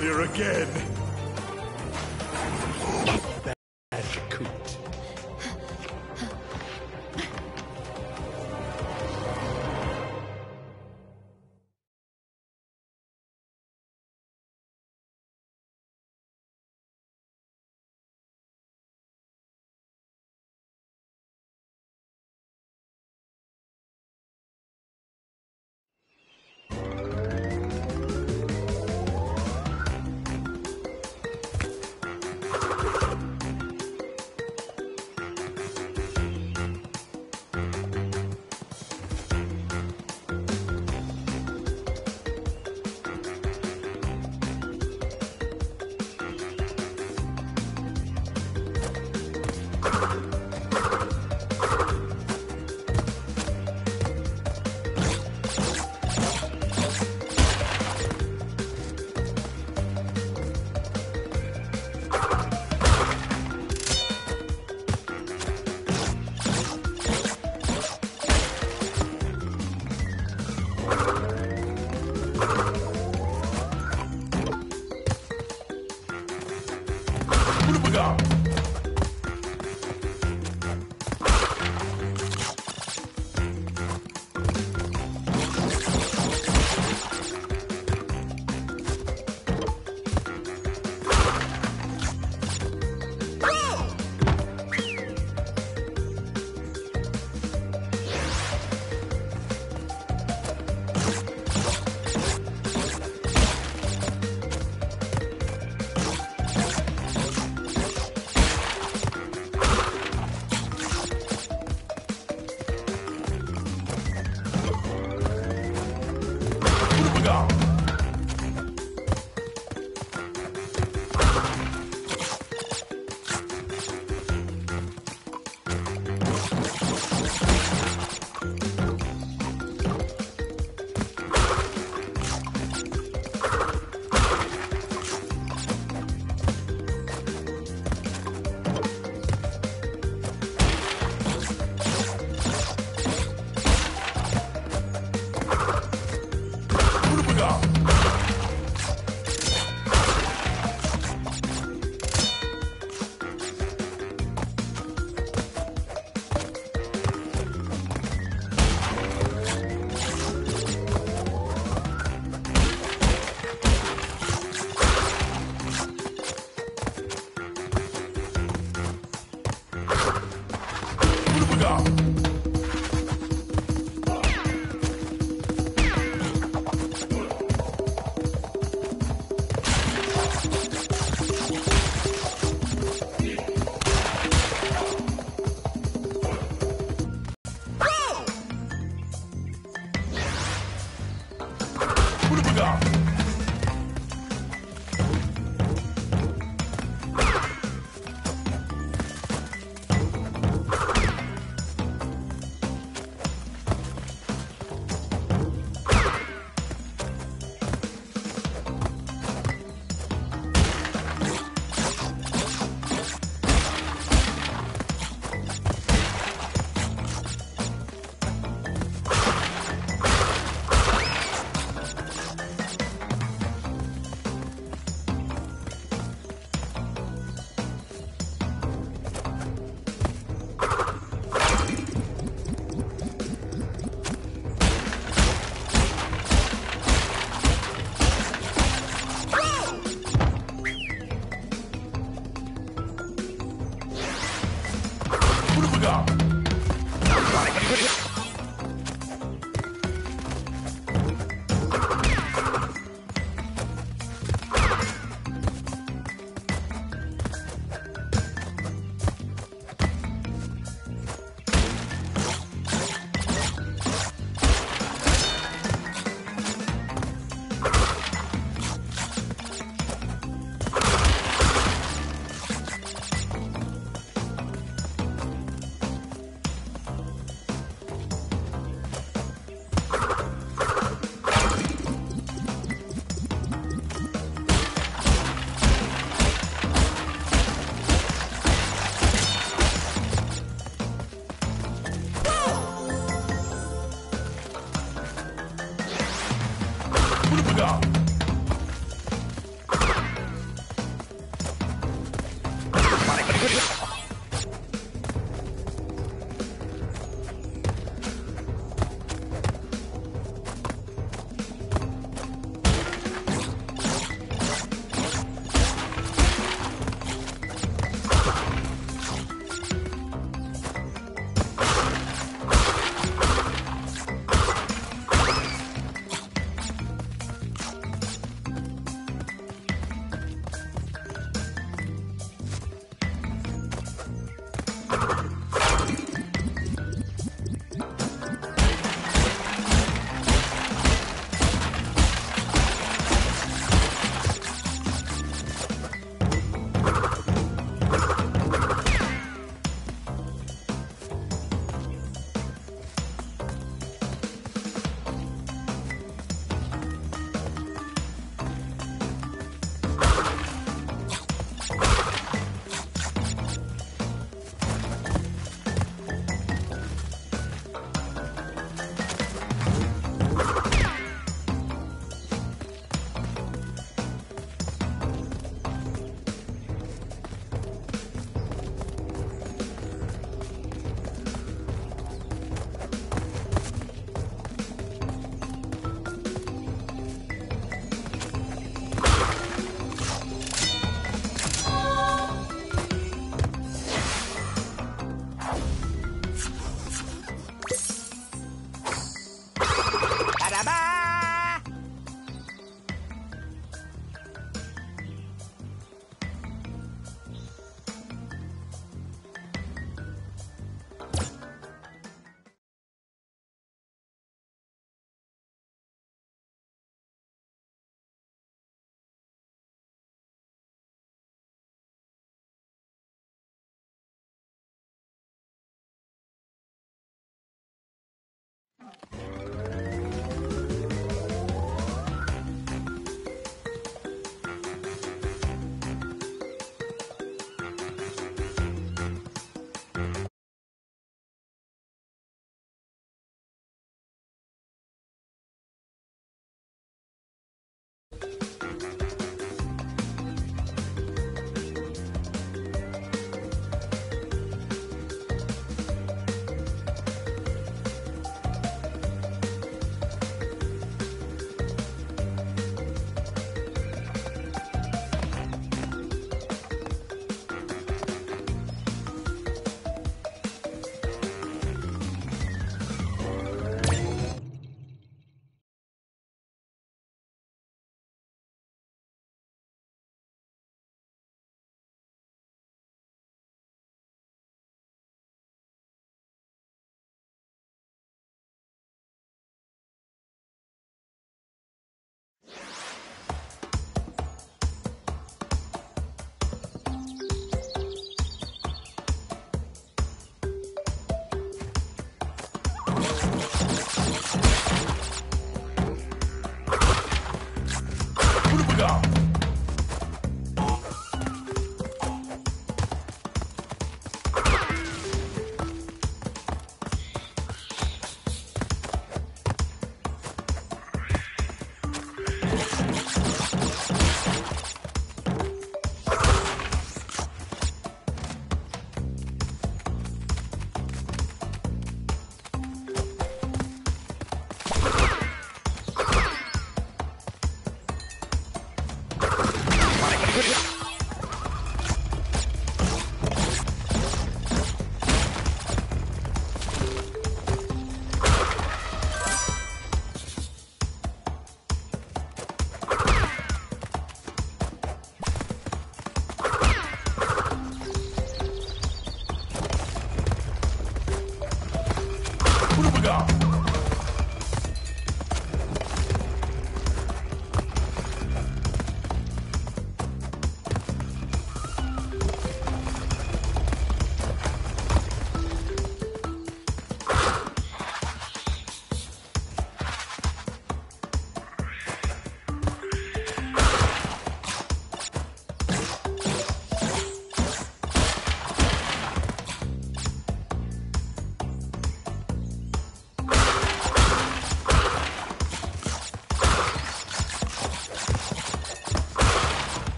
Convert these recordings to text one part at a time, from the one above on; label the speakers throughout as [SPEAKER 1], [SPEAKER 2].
[SPEAKER 1] Failure again.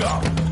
[SPEAKER 2] Saga!